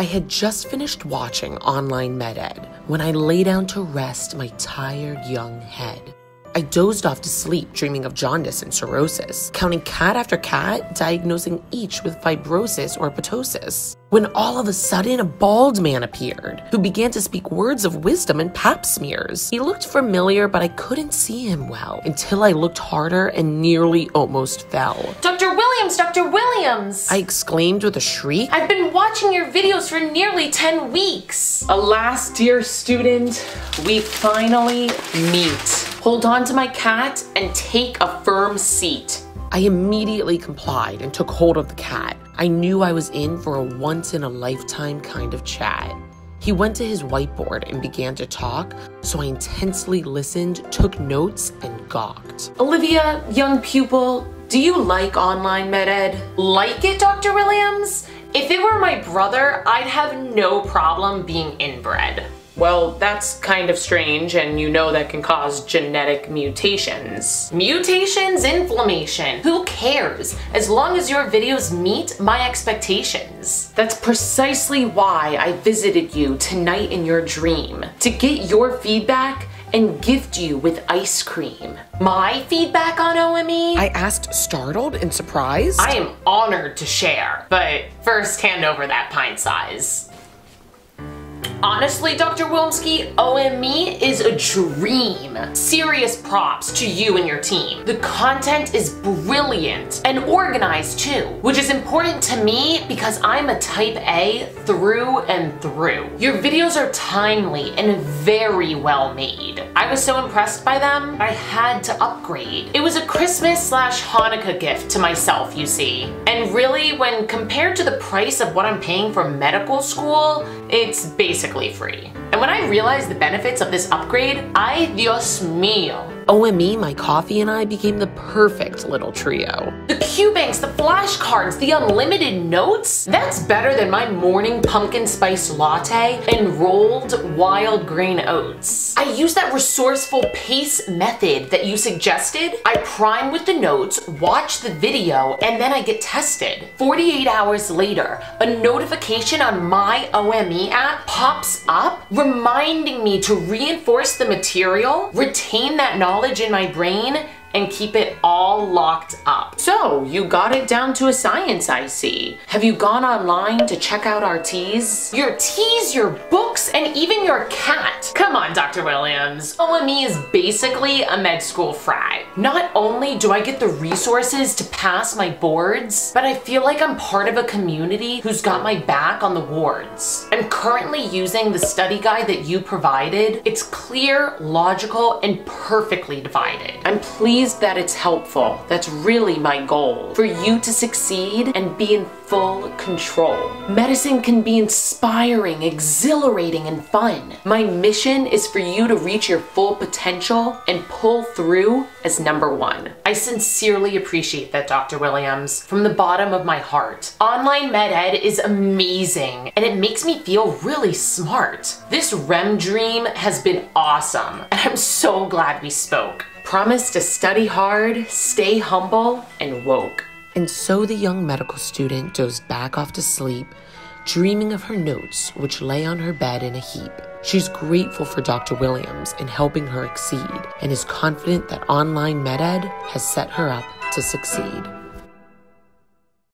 I had just finished watching online med ed when I lay down to rest my tired young head. I dozed off to sleep, dreaming of jaundice and cirrhosis, counting cat after cat, diagnosing each with fibrosis or ptosis. When all of a sudden, a bald man appeared who began to speak words of wisdom and pap smears. He looked familiar, but I couldn't see him well until I looked harder and nearly almost fell. Dr. Williams, Dr. Williams! I exclaimed with a shriek. I've been watching your videos for nearly 10 weeks. Alas, dear student, we finally meet. Hold on to my cat and take a firm seat. I immediately complied and took hold of the cat. I knew I was in for a once in a lifetime kind of chat. He went to his whiteboard and began to talk, so I intensely listened, took notes, and gawked. Olivia, young pupil, do you like online med ed? Like it, Dr. Williams? If it were my brother, I'd have no problem being inbred. Well, that's kind of strange, and you know that can cause genetic mutations. Mutations, inflammation, who cares? As long as your videos meet my expectations. That's precisely why I visited you tonight in your dream, to get your feedback and gift you with ice cream. My feedback on OME? I asked, startled and surprised. I am honored to share, but first hand over that pint size. Honestly, Dr. Wilmsky, OME is a dream. Serious props to you and your team. The content is brilliant and organized too, which is important to me because I'm a type A through and through. Your videos are timely and very well made. I was so impressed by them, I had to upgrade. It was a Christmas slash Hanukkah gift to myself, you see. And really, when compared to the price of what I'm paying for medical school, it's basically free. And when I realized the benefits of this upgrade, ay Dios mío, OME, my coffee, and I became the perfect little trio. The Q-Banks, the flashcards, the unlimited notes? That's better than my morning pumpkin spice latte and rolled wild grain oats. I use that resourceful pace method that you suggested. I prime with the notes, watch the video, and then I get tested. 48 hours later, a notification on my OME app pops up reminding me to reinforce the material, retain that knowledge knowledge in my brain and keep it all locked up. So you got it down to a science I see. Have you gone online to check out our tees? Your tees, your books, and even your cat. Come on, Dr. Williams. OME is basically a med school frat. Not only do I get the resources to pass my boards, but I feel like I'm part of a community who's got my back on the wards. I'm currently using the study guide that you provided. It's clear, logical, and perfectly divided. I'm pleased that it's helpful. That's really my goal. For you to succeed and be in full control. Medicine can be inspiring, exhilarating, and fun. My mission is for you to reach your full potential and pull through as number one. I sincerely appreciate that, Dr. Williams, from the bottom of my heart. Online med ed is amazing, and it makes me feel really smart. This REM dream has been awesome, and I'm so glad we spoke. Promise to study hard, stay humble, and woke. And so the young medical student dozed back off to sleep, dreaming of her notes, which lay on her bed in a heap. She's grateful for Dr. Williams in helping her exceed and is confident that online MedEd has set her up to succeed.